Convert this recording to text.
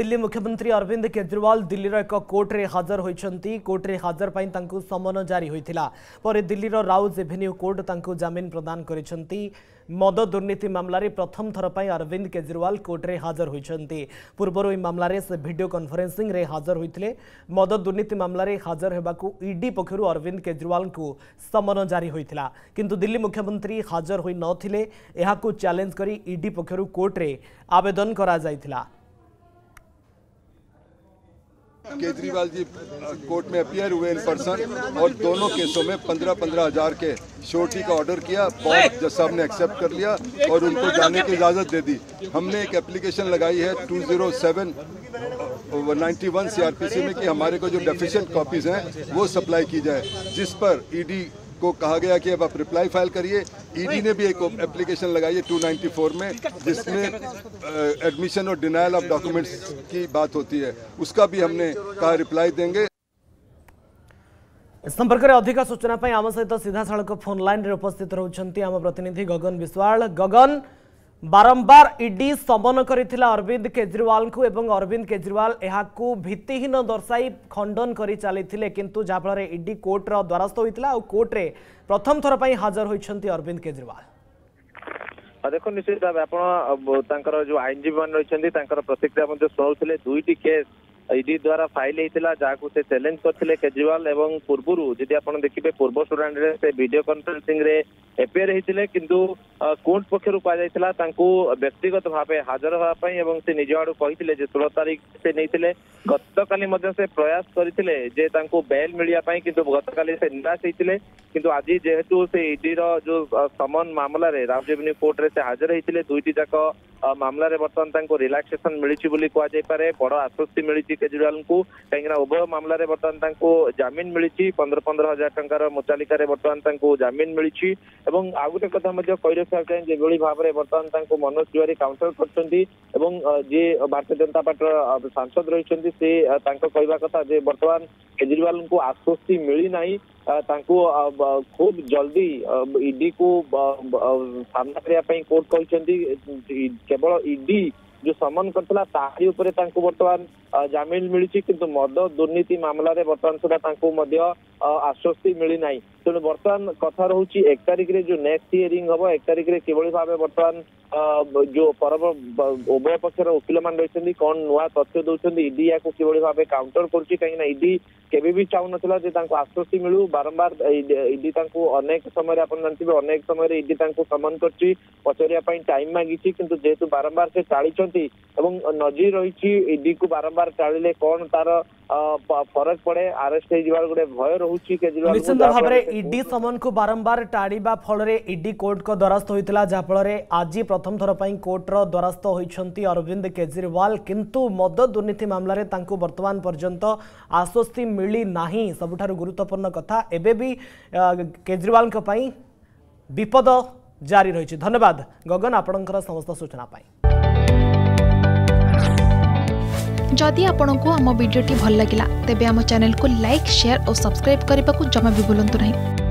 दिल्ली मुख्यमंत्री अरविंद केजरीवाल दिल्लीर एक कोर्टे हाजर होती कोर्टे हाजर पर समन जारी होता पर दिल्लीर राउज एभेन्यू कोर्ट जमिन प्रदान कर मद दुर्नीति मामलें प्रथम थरपाई अरविंद केजरीवाल कोर्टे हाजर होती पूर्वर यह मामलें से भिडियो कन्फरेन्सी में हाजर होते मद दुर्नीति मामलें हाजर होगा इडी पक्ष अरविंद केजरीवाल को समन जारी होता किंतु दिल्ली मुख्यमंत्री हाजर हो नथिले चैलेंज कर इडी पक्षर कोर्टे आवेदन कर केजरीवाल जी कोर्ट में अपियर हुए इन पर्सन और दोनों केसों में पंद्रह पंद्रह हजार के श्योरिटी का ऑर्डर किया बहुत जज साहब ने एक्सेप्ट कर लिया और उनको जाने की इजाज़त दे दी हमने एक एप्लीकेशन लगाई है two zero seven ninety P C में कि हमारे को जो डेफिशिएंट कॉपीज़ हैं वो सप्लाई की जाए जिस पर ईडी e को कहा गया कि अब आप रिप्लाई फाइल करिए ईडी ने भी एक एप्लीकेशन लगाई है 294 में तो जिसमें एडमिशन और डिनाइल ऑफ डॉक्यूमेंट्स की बात होती है उसका भी हमने कहा रिप्लाई देंगे संपर्क में अधिक सूचना आम सहित सीधा साल फोन लाइन में उपस्थित रोच आम प्रतिनिधि गगन विश्वाल गगन ବାରମ୍ବାର ଇଡି ସମନ କରିଥିଲା ଅରବିନ୍ଦ କେଜରିୱାଲଙ୍କୁ ଏବଂ ଅରବିନ୍ଦ କେଜରିୱାଲ ଏହାକୁ ଭିତ୍ତିହୀନ ଦର୍ଶାଇ ଖଣ୍ଡନ କରି ଚାଲିଥିଲେ କିନ୍ତୁ ଯାହାଫଳରେ ଇଡି କୋର୍ଟର ଦ୍ୱାରସ୍ଥ ହୋଇଥିଲା ଆଉ କୋର୍ଟରେ ପ୍ରଥମ ଥର ପାଇଁ ହାଜର ହୋଇଛନ୍ତି ଅରବିନ୍ଦ କେଜରିୱାଲ ଦେଖନ୍ତୁ ନିଶ୍ଚିତ ଭାବେ ଆପଣ ତାଙ୍କର ଯୋଉ ଆଇନଜୀବୀମାନେ ରହିଛନ୍ତି ତାଙ୍କର ପ୍ରତିକ୍ରିୟା ମଧ୍ୟ ଶୁଣାଉଥିଲେ ଦୁଇଟି କେସ୍ ईडी द्वारा फाइल होता जहां से चैलेंज करते केजरीवाल और पूर्व जी आप देखिए पूर्व शुणी से भिड कन्फरेन्सी एपिअर होते कि कोर्ट पक्षर व्यक्तिगत भाव हाजर हाँपे से निज आड़ कहते षोल तारीख से नहीं गत से प्रयास करते बेल मिलवाई कितु गत से निराश होते কিন্তু ଆଜି ଯେହେତୁ ସେ ଇଡିର ଯୋଉ ସମନ ମାମଲାରେ ରାମଜୀବନୀ କୋର୍ଟରେ ସେ ହାଜର ହେଇଥିଲେ ଦୁଇଟି ଯାକ ମାମଲାରେ ବର୍ତ୍ତମାନ ତାଙ୍କୁ ରିଲାକ୍ସେସନ ମିଳିଛି ବୋଲି କୁହାଯାଇପାରେ ବଡ଼ ଆଶ୍ୱସ୍ତି ମିଳିଛି କେଜରିୱାଲଙ୍କୁ କାହିଁକିନା ଉଭୟ ମାମଲାରେ ବର୍ତ୍ତମାନ ତାଙ୍କୁ ଜାମିନ ମିଳିଛି ପନ୍ଦର ପନ୍ଦର ହଜାର ଟଙ୍କାର ମୁଚାଲିକାରେ ବର୍ତ୍ତମାନ ତାଙ୍କୁ ଜାମିନ ମିଳିଛି ଏବଂ ଆଉ ଗୋଟେ କଥା ମଧ୍ୟ କହି ରଖିବା ପାଇଁ ଯେଭଳି ଭାବରେ ବର୍ତ୍ତମାନ ତାଙ୍କୁ ମନୋଜ ତିୱାରୀ କାଉଣ୍ଟର କରିଛନ୍ତି ଏବଂ ଯିଏ ଭାରତୀୟ ଜନତା ପାର୍ଟିର ସାଂସଦ ରହିଛନ୍ତି ସେ ତାଙ୍କ କହିବା କଥା ଯେ ବର୍ତ୍ତମାନ କେଜରିୱାଲଙ୍କୁ ଆଶ୍ୱସ୍ତି ମିଳିନାହିଁ ତାଙ୍କୁ ଖୁବ ଜଲ୍ଦି ଇଡିକୁ ସାମ୍ନା କରିବା ପାଇଁ କୋର୍ଟ କହିଛନ୍ତି କେବଳ ଇଡି ଯୋଉ ସମନ କରିଥିଲା ତାହାରି ଉପରେ ତାଙ୍କୁ ବର୍ତ୍ତମାନ ଜାମିନ ମିଳିଛି କିନ୍ତୁ ମଦ ଦୁର୍ନୀତି ମାମଲାରେ ବର୍ତ୍ତମାନ ସୁଦ୍ଧା ତାଙ୍କୁ ମଧ୍ୟ ଆଶ୍ୱସ୍ତି ମିଳିନାହିଁ ତେଣୁ ବର୍ତ୍ତମାନ କଥା ରହୁଛି ଏକ ତାରିଖରେ ଯୋଉ ନେକ୍ସଟ ହିୟରିଂ ହବ ଏକ ତାରିଖରେ କିଭଳି ଭାବେ ବର୍ତ୍ତମାନ जो परम उभय पक्ष वकिल मान रही कौन नुआ तथ्य दौरान इडी या कि भाव काउंटर करुच्ची कहीं इडी केवि भी चाहून जो आश्वस्ति मिलू बारंबार इडी अनेक समय जानते अनेक समय इडी समन कर पचारा टाइम मांगी कितु बारंबार से टाड़ी नजर रही इडी को बारंबार टाड़े कौन तार फरक पड़े आरेस्ट हो गए भय रही निश्चित भाव में इडी समन को बारंबार टाड़ फल कोर्ट को द्वारस्थ होता जहाँफल आज प्रथम प्रथम थर पर कोर्टर द्वारस्थ होती अरविंद केजरीवाल किंतु मद दुर्नीति मामलें बर्तमान पर्यंत आश्वस्ति मिलना सबुठ गुपूर्ण कथ एबी केजरीवाल विपद जारी रही धन्यवाद गगन आपण समस्त सूचना जदि आपण आम भिडी भल लगा तेब चेल को लाइक सेयार और सब्सक्राइब करने को जमा भी बुलां नहीं